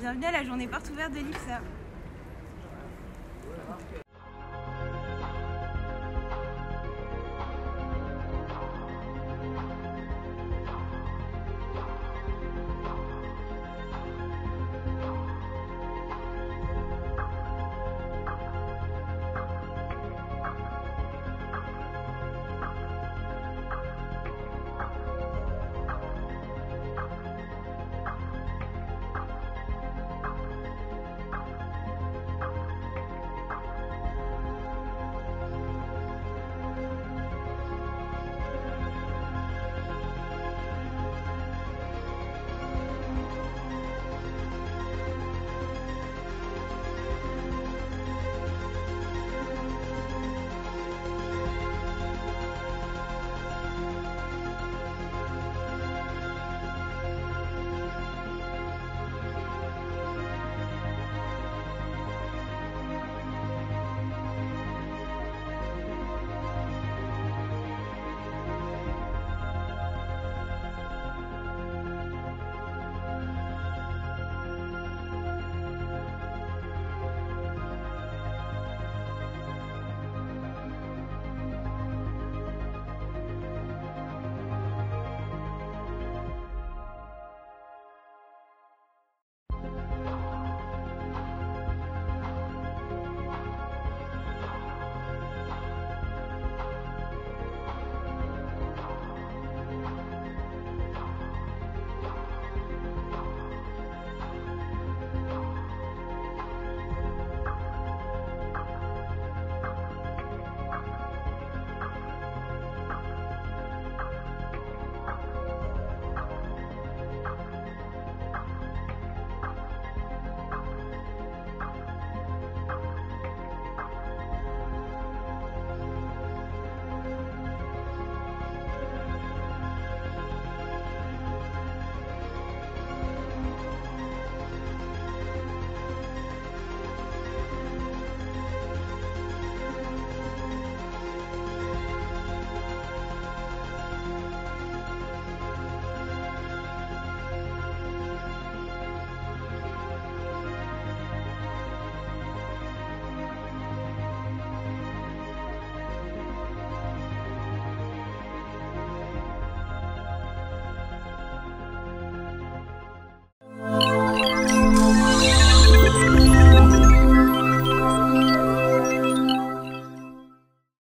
Bienvenue à la journée porte ouverte de l'IPSA.